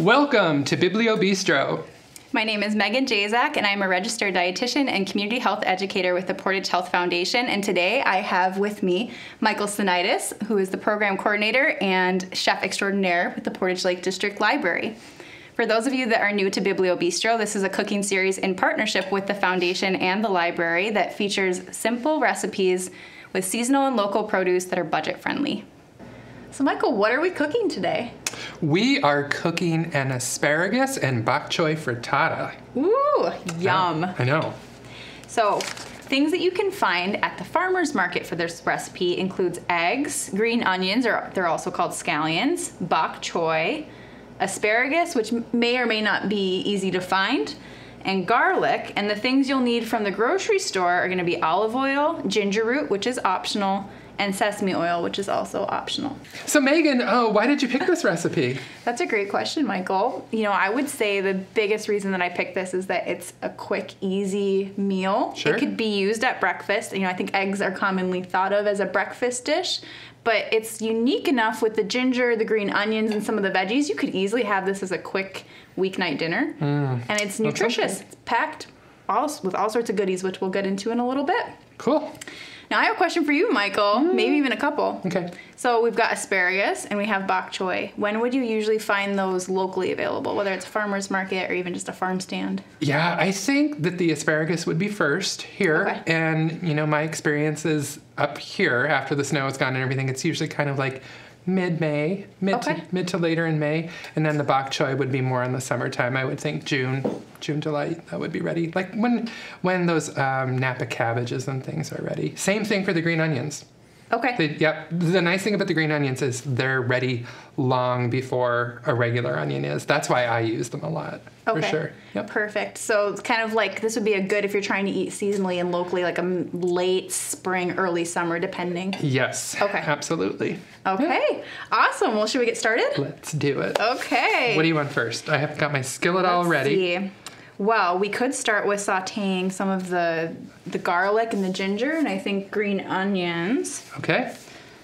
Welcome to Biblio Bistro. My name is Megan Jazak, and I'm a registered dietitian and community health educator with the Portage Health Foundation. And today I have with me Michael Sinitis, who is the program coordinator and chef extraordinaire with the Portage Lake District Library. For those of you that are new to Biblio Bistro, this is a cooking series in partnership with the foundation and the library that features simple recipes with seasonal and local produce that are budget friendly. So, Michael, what are we cooking today? We are cooking an asparagus and bok choy frittata. Ooh, yum. I know. So, things that you can find at the farmer's market for this recipe includes eggs, green onions, or they're also called scallions, bok choy, asparagus, which may or may not be easy to find, and garlic. And the things you'll need from the grocery store are going to be olive oil, ginger root, which is optional, and sesame oil, which is also optional. So, Megan, oh, why did you pick this recipe? That's a great question, Michael. You know, I would say the biggest reason that I picked this is that it's a quick, easy meal. Sure. It could be used at breakfast. You know, I think eggs are commonly thought of as a breakfast dish, but it's unique enough with the ginger, the green onions, and some of the veggies. You could easily have this as a quick weeknight dinner. Mm. And it's nutritious. It's packed all, with all sorts of goodies, which we'll get into in a little bit. Cool. Now, I have a question for you, Michael. Mm. Maybe even a couple. Okay. So we've got asparagus and we have bok choy. When would you usually find those locally available, whether it's a farmer's market or even just a farm stand? Yeah, I think that the asparagus would be first here. Okay. And, you know, my experience is up here after the snow is gone and everything. It's usually kind of like mid May, mid, Okay. to, mid to later in May. And then the bok choy would be more in the summertime. I would think June, June, July, that would be ready. Like when, when those um, Napa cabbages and things are ready. Same thing for the green onions. Okay. They, yep. The nice thing about the green onions is they're ready long before a regular onion is. That's why I use them a lot. okay. For sure. Yep. Perfect. So it's kind of like this would be a good if you're trying to eat seasonally and locally, like a late spring, early summer, depending. Yes. Okay. Absolutely. Okay. Awesome. Well, should we get started? Let's do it. Okay. What do you want first? I have got my skillet all Let's ready. see. Well, we could start with sautéing some of the the garlic and the ginger, and I think green onions. Okay.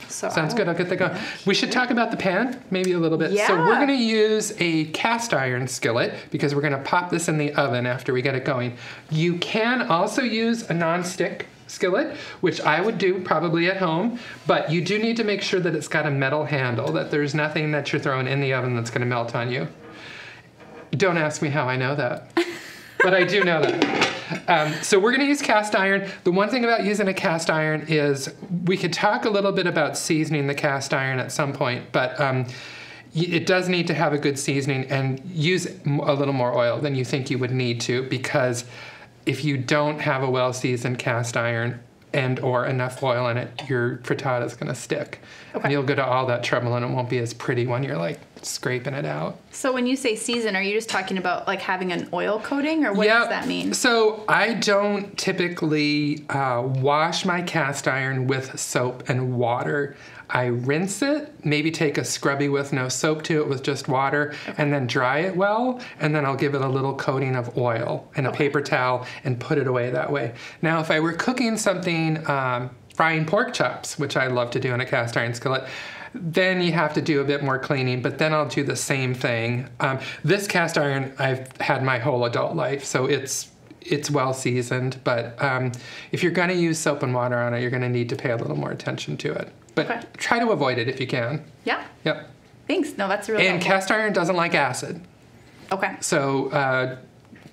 So Sounds good. I'll get that going. We should talk about the pan maybe a little bit. Yeah. So we're going to use a cast iron skillet because we're going to pop this in the oven after we get it going. You can also use a non-stick skillet, which I would do probably at home, but you do need to make sure that it's got a metal handle, that there's nothing that you're throwing in the oven that's going to melt on you. Don't ask me how I know that, but I do know that. Um, so we're going to use cast iron. The one thing about using a cast iron is we could talk a little bit about seasoning the cast iron at some point, but um, it does need to have a good seasoning and use a little more oil than you think you would need to because if you don't have a well seasoned cast iron and or enough oil in it, your frittata is going to stick. Okay. And you'll go to all that trouble and it won't be as pretty when you're like scraping it out. So when you say season, are you just talking about like having an oil coating, or what does that mean? So I don't typically uh, wash my cast iron with soap and water. I rinse it, maybe take a scrubby with no soap to it with just water, and then dry it well, and then I'll give it a little coating of oil and a paper towel and put it away that way. Now, if I were cooking something, um, frying pork chops, which I love to do in a cast iron skillet, then you have to do a bit more cleaning, but then I'll do the same thing. Um, this cast iron I've had my whole adult life, so it's it's well seasoned. But um, if you're going to use soap and water on it, you're going to need to pay a little more attention to it. But Okay. try to avoid it if you can. Yeah. Yep. Thanks. No, that's really And helpful. cast iron doesn't like acid, okay. so uh,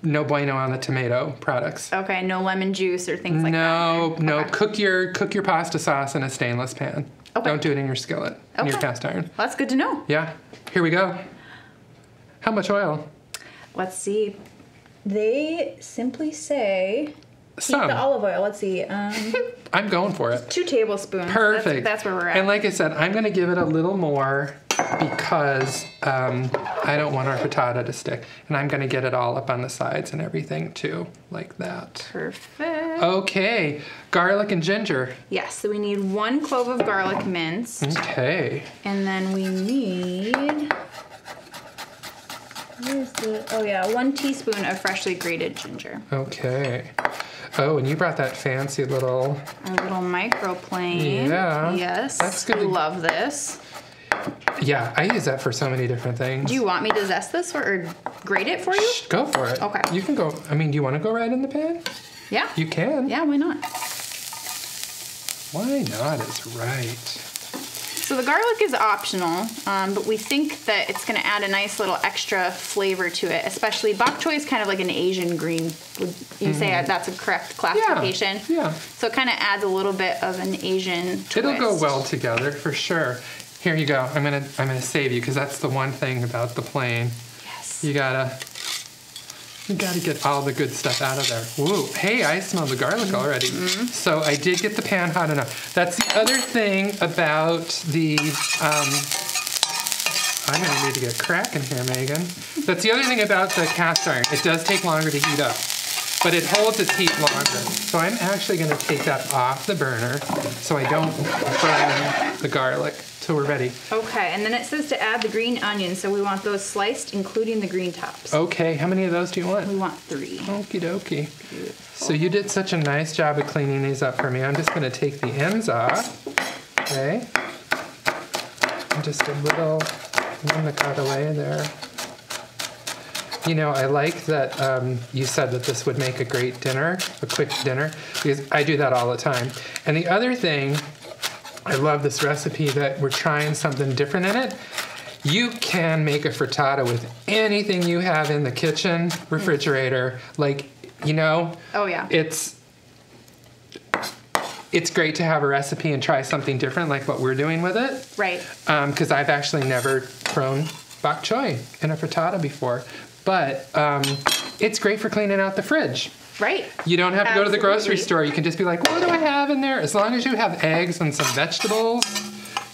no bueno on the tomato products. Okay. No lemon juice or things like no, that. no. Okay. Cook your cook your pasta sauce in a stainless pan. Okay. Don't do it in your skillet. In your cast iron. Well, that's good to know. Yeah. Here we go. How much oil? Let's see. They simply say Some. the olive oil. Let's see. Um, I'm going for it. two tablespoons. Perfect. That's, that's where we're at. And like I said, I'm going to give it a little more because um, I don't want our frittata to stick. And I'm going to get it all up on the sides and everything too, like that. Perfect. Okay, garlic and ginger. Yes. So we need one clove of garlic minced, Okay. and then we need. Where's the? Oh yeah, one teaspoon of freshly grated ginger. Okay. Oh, and you brought that fancy little. A little microplane. Yeah, Yes. that's good. I love this. Yeah, I use that for so many different things. Do you want me to zest this or, or grate it for you? Shh, Go for it. Okay. You can go. I mean, do you want to go right in the pan? Yeah. You can. Yeah, why not? Why not? It's right. So the garlic is optional, um, but we think that it's going to add a nice little extra flavor to it. Especially bok choy is kind of like an Asian green. Would you say that's a correct classification? Mm-hmm. Yeah. So it kind of adds a little bit of an Asian twist. It'll go well together for sure. Here you go. I'm gonna I'm gonna save you because that's the one thing about the plane. Yes. You gotta you gotta get all the good stuff out of there. Whoa, hey, I smell the garlic already. So I did get the pan hot enough. That's the other thing about the um, I'm gonna need to get cracking here, Megan. That's the other thing about the cast iron. It does take longer to heat up, but it holds its heat longer. So I'm actually gonna take that off the burner so I don't burn the garlic till we're ready. Okay, and then it says to add the green onions, so we want those sliced, including the green tops. Okay, how many of those do you want? We want three. Okie dokie. So you did such a nice job of cleaning these up for me. I'm just gonna take the ends off. Okay. And just a little away there. You know, I like that um, you said that this would make a great dinner, a quick dinner, because I do that all the time. And the other thing, I love this recipe that we're trying something different in it. You can make a frittata with anything you have in the kitchen, refrigerator. Like, you know, Oh yeah. it's it's great to have a recipe and try something different, like what we're doing with it. right. Because I've actually never thrown bok choy in a frittata before, but um, it's great for cleaning out the fridge. Right. You don't have to go to the grocery store. You can just be like, what do I have in there? As long as you have eggs and some vegetables,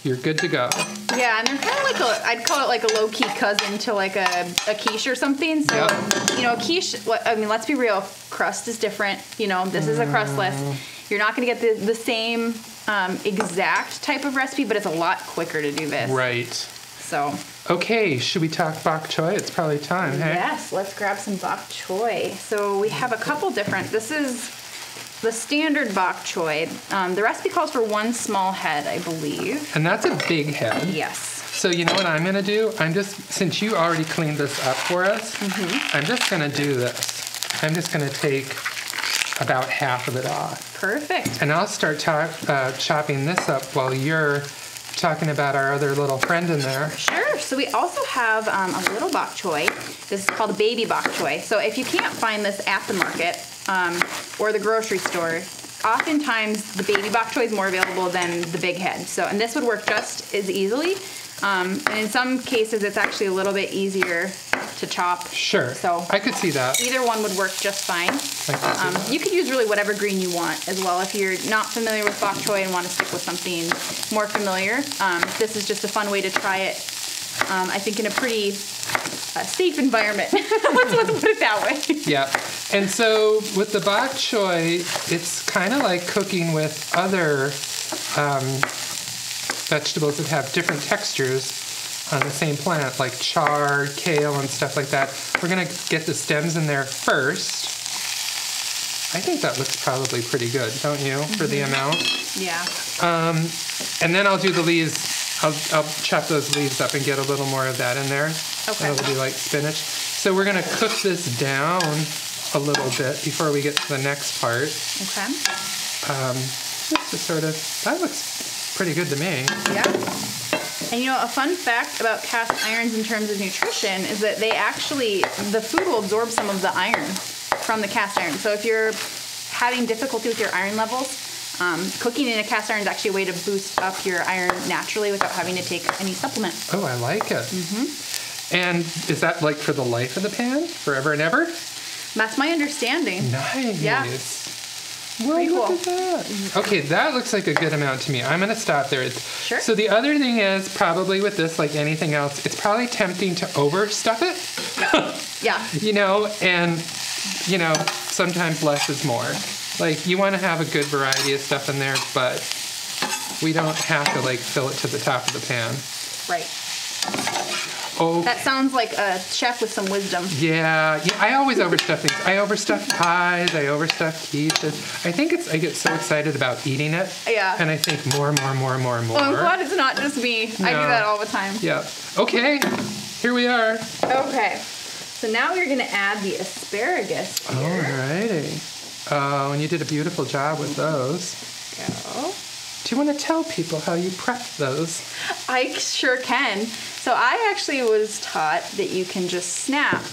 you're good to go. Yeah, and they're kind of like a, I'd call it like a low key cousin to like a, a quiche or something. So, Yep. you know, a quiche, what- I mean, let's be real, crust is different. You know, this is a crustless. You're not going to get the, the same um, exact type of recipe, but it's a lot quicker to do this. Right. So, Okay, should we talk bok choy? It's probably time, hey? yes, let's grab some bok choy. So, we have a couple different, this is the standard bok choy. Um, the recipe calls for one small head, I believe. And that's a big head. Yes. So you know what I'm gonna do? I'm just since you already cleaned this up for us, mm-hmm. I'm just gonna do this. I'm just gonna take about half of it off, Perfect. and I'll start uh, chopping this up while you're talking about our other little friend in there. Sure. So we also have um, a little bok choy. This is called baby bok choy. So if you can't find this at the market um, or the grocery store, oftentimes the baby bok choy is more available than the big head. So and this would work just as easily. Um, and in some cases, it's actually a little bit easier to chop. Sure. So I could see that. either one would work just fine. I could see Um, you could use really whatever green you want as well. If you're not familiar with bok choy and want to stick with something more familiar, um, this is just a fun way to try it. Um, I think in a pretty uh, safe environment. let's, let's put it that way. Yeah. And so with the bok choy, it's kind of like cooking with other um, vegetables that have different textures on the same plant, like chard, kale, and stuff like that. We're gonna get the stems in there first. I think that looks probably pretty good, don't you, for the amount? Yeah. Um, And then I'll do the leaves. I'll, I'll chop those leaves up and get a little more of that in there. Okay. That'll be like spinach. So we're gonna cook this down a little bit before we get to the next part. Okay. Um, Just to sort of, that looks pretty good to me. Yeah. And you know, a fun fact about cast irons in terms of nutrition is that they actually, the food will absorb some of the iron from the cast iron. So if you're having difficulty with your iron levels, um, cooking in a cast iron is actually a way to boost up your iron naturally without having to take any supplement. Oh, I like it. Mm-hmm. And is that like for the life of the pan, forever and ever? That's my understanding. Nice. Yeah. Well, Pretty look cool. at that. Mm. Okay, that looks like a good amount to me. I'm gonna stop there. Sure. So the other thing is probably with this, like anything else, it's probably tempting to overstuff it. Yeah. you know, and you know, sometimes less is more. Like you want to have a good variety of stuff in there, but we don't have to like fill it to the top of the pan. Right. Oh. That sounds like a chef with some wisdom. Yeah, yeah. I always overstuff things. I overstuff pies. I overstuff quiches. I think it's. I get so excited about eating it. Yeah. And I think more, more, more, more, more. Oh, I'm glad it's not just me. I do that all the time. Yeah. Okay. Here we are. Okay. So now we're gonna add the asparagus here. Alrighty. Oh, uh, and you did a beautiful job with those. Go. Do you want to tell people how you prep those? I sure can. So I actually was taught that you can just snap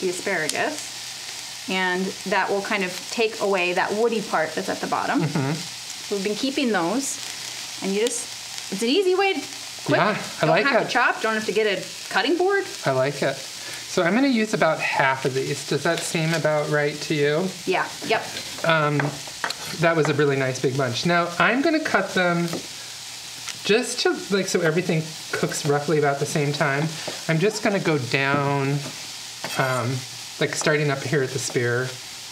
the asparagus, and that will kind of take away that woody part that's at the bottom. Mm-hmm. We've been keeping those, and you just it's an easy way to quick. Yeah, I don't like have to chop. Don't have to get a cutting board. I like it. So I'm going to use about half of these. Does that seem about right to you? Yeah. Yep. That was a really nice big bunch. Now I'm going to cut them just to like so everything cooks roughly about the same time. I'm just going to go down, um, like starting up here at the spear,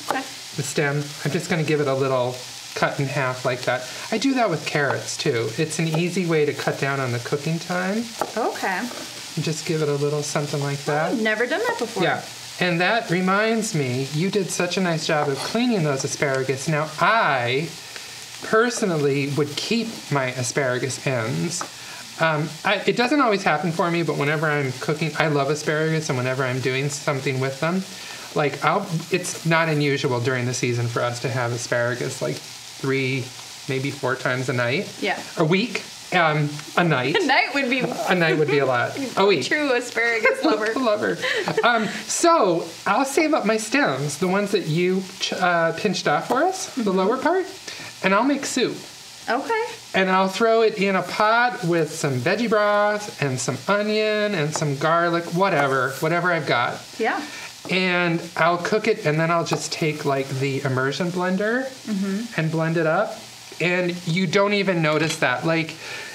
Okay. the stem. I'm just going to give it a little cut in half like that. I do that with carrots too. It's an easy way to cut down on the cooking time. Okay. Just give it a little something like that. I've never done that before. Yeah. And that reminds me, you did such a nice job of cleaning those asparagus. Now, I personally would keep my asparagus ends. Um, I, it doesn't always happen for me, but whenever I'm cooking, I love asparagus, and whenever I'm doing something with them, like I'll, it's not unusual during the season for us to have asparagus like three, maybe four times a night. Yeah. A week, um, a night. A night would be A night would be a lot. A week. true asparagus lover. Lover. Um, so I'll save up my stems, the ones that you ch- uh, pinched off for us, the lower part, and I'll make soup. Okay. And I'll throw it in a pot with some veggie broth and some onion and some garlic, whatever, whatever I've got. Yeah. And I'll cook it, and then I'll just take like the immersion blender and blend it up. And you don't even notice that. Like,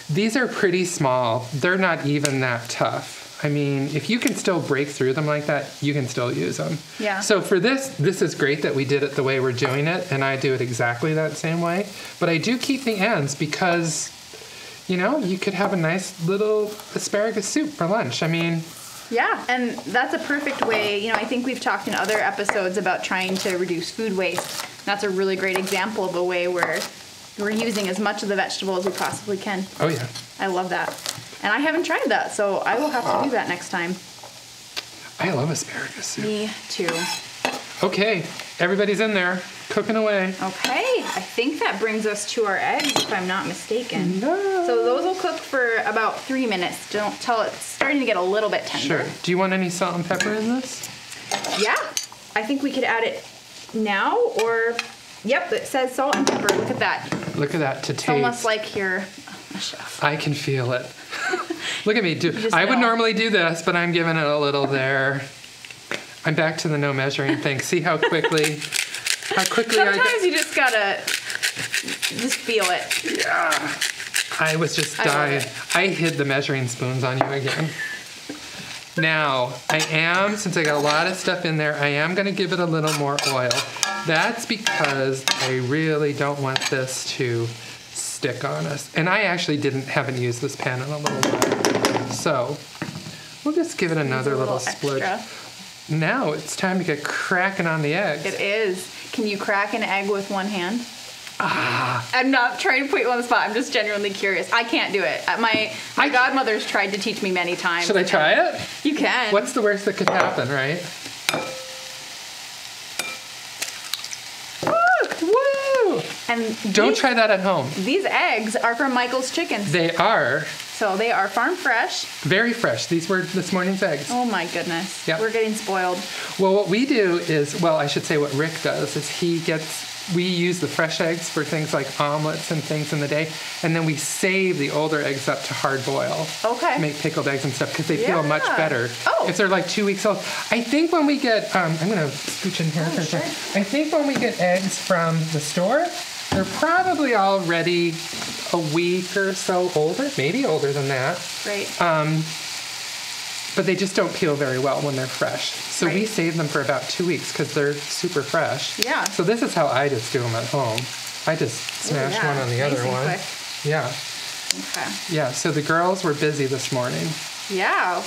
these are pretty small, they're not even that tough. I mean, if you can still break through them like that, you can still use them. Yeah. So for this, this is great that we did it the way we're doing it, and I do it exactly that same way. But I do keep the ends because, you know, you could have a nice little asparagus soup for lunch. I mean, Yeah, and that's a perfect way. You know, I think we've talked in other episodes about trying to reduce food waste. That's a really great example of a way where we're using as much of the vegetable as we possibly can. oh yeah. I love that. And I haven't tried that, so I will have to do that next time. I love asparagus soup. Me too. Okay, everybody's in there, cooking away. Okay, I think that brings us to our eggs, if I'm not mistaken. No. So those will cook for about three minutes. Don't tell it's starting to get a little bit tender. Sure. Do you want any salt and pepper in this? Yeah, I think we could add it now or, yep, it says salt and pepper. Look at that. Look at that to It's taste. almost like you're a chef. I can feel it. Look at me. Do, I would normally do this, but I'm giving it a little there. I'm back to the no measuring thing. See how quickly, how quickly I Sometimes you just gotta just feel it. Yeah. I was just dying. it. I hid the measuring spoons on you again. Now, I am, since I got a lot of stuff in there, I am going to give it a little more oil. That's because I really don't want this to stick on us. And I actually didn't haven't used this pan in a little while. So, we'll just give it another little, little splurge. Now it's time to get cracking on the eggs. It is. Can you crack an egg with one hand? Ah. I'm not trying to put you on the spot. I'm just genuinely curious. I can't do it. Uh, My my I- godmother's tried to teach me many times. Should I try it? You can. What's the worst that could happen, right? And Don't these, try that at home. These eggs are from Michael's Chickens, They are so they are farm fresh. very fresh. These were this morning's eggs. Oh my goodness. Yep. We're getting spoiled. Well, what we do is, well, I should say what Rick does is he gets, we use the fresh eggs for things like omelets and things in the day, and then we save the older eggs up to hard boil. Okay. Make pickled eggs and stuff because they feel much better. Oh. If they're like two weeks old. I think when we get, um, I'm going to scooch in here for a Oh, sure. second. I think when we get eggs from the store, they're probably already a week or so older, maybe older than that. Great. But they just don't peel very well when they're fresh. So we save them for about two weeks because they're super fresh. Yeah. So this is how I just do them at home. I just smash yeah, one on the other one. quick. Yeah. okay. Yeah. So the girls were busy this morning. Yeah.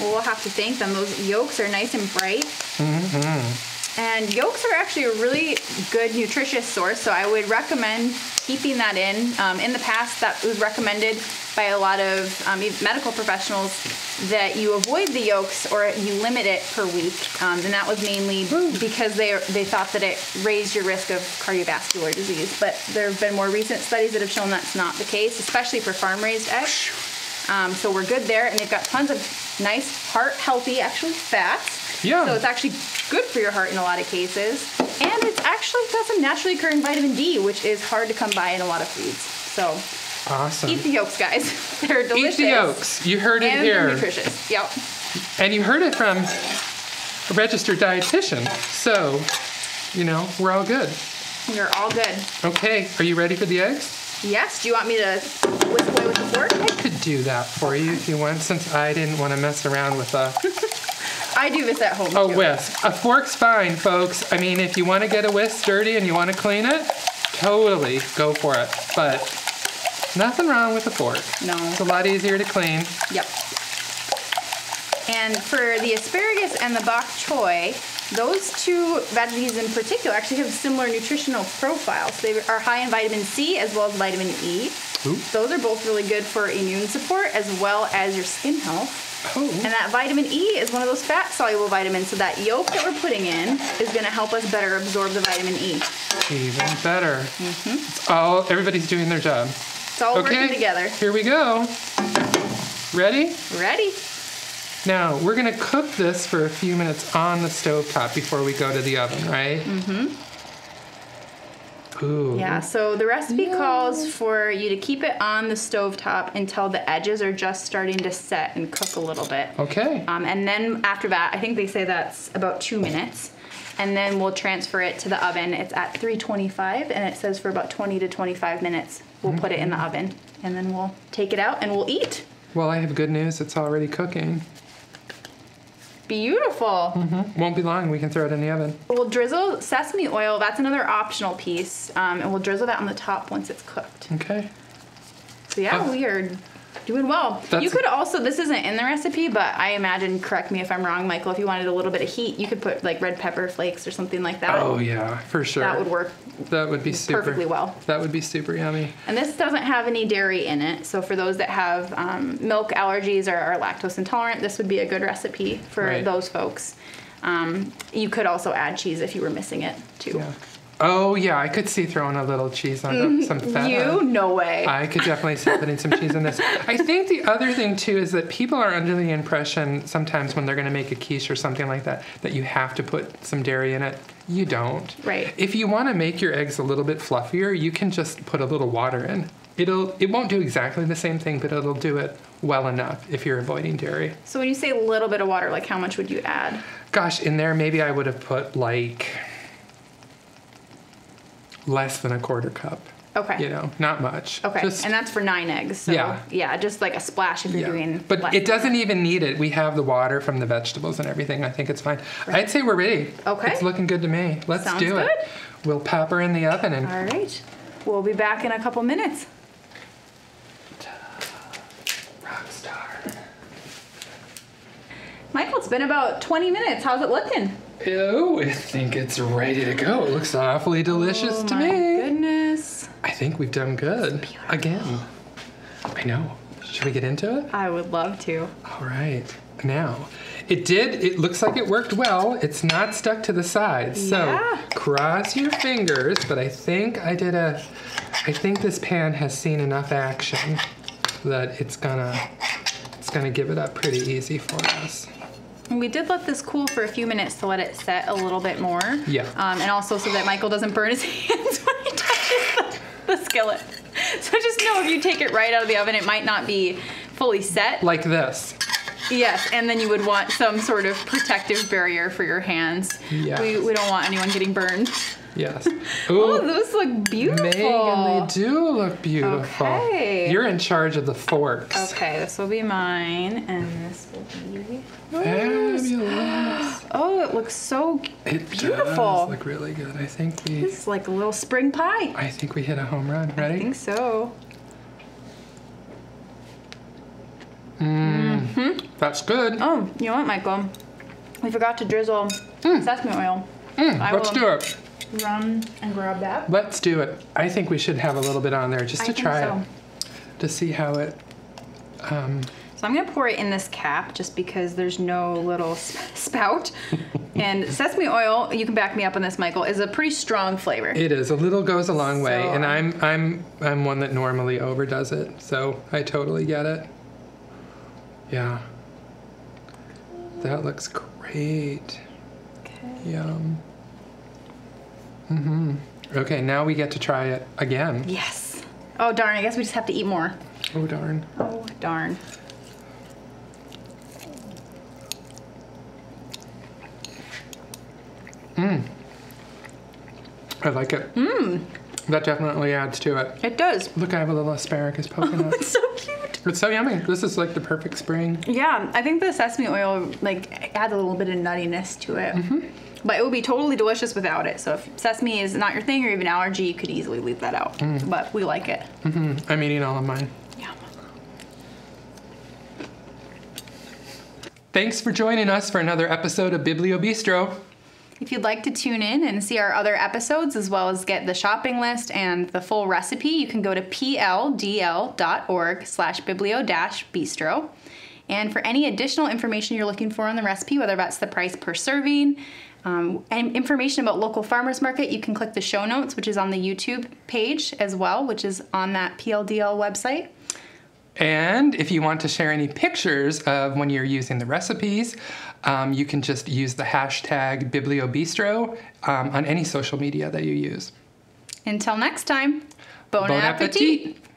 Well, we'll have to thank them. Those yolks are nice and bright. Mm-hmm. And yolks are actually a really good nutritious source, so I would recommend keeping that in. Um, in the past, that was recommended by a lot of um, medical professionals that you avoid the yolks or you limit it per week, um, and that was mainly because they they thought that it raised your risk of cardiovascular disease. But there have been more recent studies that have shown that's not the case, especially for farm-raised eggs. Um, so we're good there, and they've got tons of nice, heart healthy, actually fats. Yeah. So it's actually good for your heart in a lot of cases, and it's actually got some naturally occurring vitamin D, which is hard to come by in a lot of foods. So Awesome. eat the yolks, guys. They're delicious. Eat the yolks. You heard it And they're here. nutritious. Yep. And you heard it from a registered dietitian. So, you know, we're all good. You're all good. Okay, are you ready for the eggs? Yes. Do you want me to whisk away with the fork? I could do that for you if you want, since I didn't want to mess around with a, I do this at home. a too. whisk. A fork's fine, folks. I mean, if you want to get a whisk dirty and you want to clean it, totally go for it. But nothing wrong with a fork. No. It's a lot easier to clean. Yep. And for the asparagus and the bok choy, those two veggies in particular actually have similar nutritional profiles. They are high in vitamin C as well as vitamin E. Ooh. Those are both really good for immune support as well as your skin health. Oh. And that vitamin E is one of those fat soluble vitamins. So that yolk that we're putting in is going to help us better absorb the vitamin E. Even better. Mm-hmm. It's all everybody's doing their job. It's all Okay. working together. Here we go. Ready? Ready? Now we're gonna cook this for a few minutes on the stove top before we go to the oven, right? Mm-hmm. Ooh. Yeah, so the recipe calls for you to keep it on the stove top until the edges are just starting to set and cook a little bit. Okay. Um, and then after that, I think they say that's about two minutes. And then we'll transfer it to the oven. It's at 325 and it says for about 20 to 25 minutes. We'll put it in the oven and then we'll take it out and we'll eat. Well, I have good news. It's already cooking. Beautiful. Won't be long. We can throw it in the oven. We'll drizzle sesame oil. That's another optional piece. Um, and we'll drizzle that on the top once it's cooked. Okay. So yeah, Oh. we are doing well. That's- you could also this isn't in the recipe, but I imagine correct me if I'm wrong, Michael. If you wanted a little bit of heat, you could put like red pepper flakes or something like that. Oh yeah, for sure. That would work That would be super. perfectly well. That would be super yummy. And this doesn't have any dairy in it, so for those that have um, milk allergies or are lactose intolerant, this would be a good recipe for Right. those folks. Um, you could also add cheese if you were missing it too. Yeah. Oh yeah, I could see throwing a little cheese on the, mm-hmm. some feta. You no way. I could definitely see putting some cheese in this. I think the other thing too is that people are under the impression sometimes when they're going to make a quiche or something like that that you have to put some dairy in it. You don't. Right. If you want to make your eggs a little bit fluffier, you can just put a little water in. It'll it won't do exactly the same thing, but it'll do it well enough if you're avoiding dairy. so when you say a little bit of water, like how much would you add? Gosh, in there maybe I would have put like less than a quarter cup. Okay. You know, not much. Okay, Just- and that's for nine eggs. So Yeah. yeah, just like a splash if you're Yeah. doing. But less it doesn't even need it. We have the water from the vegetables and everything. I think it's fine. I'd say we're ready. Okay. It's looking good to me. Let's Sounds do it. good. We'll pop her in the oven and. All right, we'll be back in a couple minutes. rock star. Michael, it's been about 20 minutes. How's it looking? Oh, I think it's ready to go. It looks awfully delicious oh to my me. goodness. I think we've done good. Again. I know. Should we get into it? I would love to. All right. Now, it did, it looks like it worked well. It's not stuck to the sides. So Yeah. cross your fingers, but I think I did a, I think this pan has seen enough action that it's gonna, it's gonna give it up pretty easy for us. We did let this cool for a few minutes to let it set a little bit more. Yeah. Um, and also so that Michael doesn't burn his hands when he touches the, the skillet. So just know if you take it right out of the oven, it might not be fully set. Like this. Yes, and then you would want some sort of protective barrier for your hands. Yes. We, we don't want anyone getting burned. Yes. Oh, those look beautiful. Megan, they do look beautiful. Okay. You're in charge of the forks. Okay, this will be mine, and this will be. yours. Fabulous. Oh, it looks so It beautiful. does look really good. I think we It's like a little spring pie. I think we hit a home run. Ready? I think so. Mhm. That's good. Oh, you know what, Michael? We forgot to drizzle sesame oil. Mm, let's will- do it. Run and grab that. Let's do it. I think we should have a little bit on there just I to think try so. it, to see how it. Um, So I'm gonna pour it in this cap just because there's no little spout. and sesame oil, you can back me up on this, Michael, is a pretty strong flavor. it is a little goes a long way, and I'm I'm I'm one that normally overdoes it, so I totally get it. Yeah. That looks great. Okay. Yum. Mhm. Okay, now we get to try it again. Yes. Oh darn! I guess we just have to eat more. Oh darn. Oh darn. Mmm. I like it. Mmm. That definitely adds to it. It does. Look, I have a little asparagus poking up. It's so cute. It's so yummy. This is like the perfect spring. Yeah, I think the sesame oil like adds a little bit of nuttiness to it. Mm-hmm. But it would be totally delicious without it. So if sesame is not your thing or even allergy, you could easily leave that out. But we like it. Mm, I'm eating all of mine. Yeah. Thanks for joining us for another episode of Biblio Bistro. If you'd like to tune in and see our other episodes as well as get the shopping list and the full recipe, you can go to pldl.org slash biblio-bistro. And for any additional information you're looking for on the recipe, whether that's the price per serving, um, and information about local farmers market, you can click the show notes, which is on the YouTube page as well, which is on that PLDL website. And if you want to share any pictures of when you're using the recipes, um, you can just use the hashtag BiblioBistro um, on any social media that you use. Until next time, bon, Bon appetit. appetit.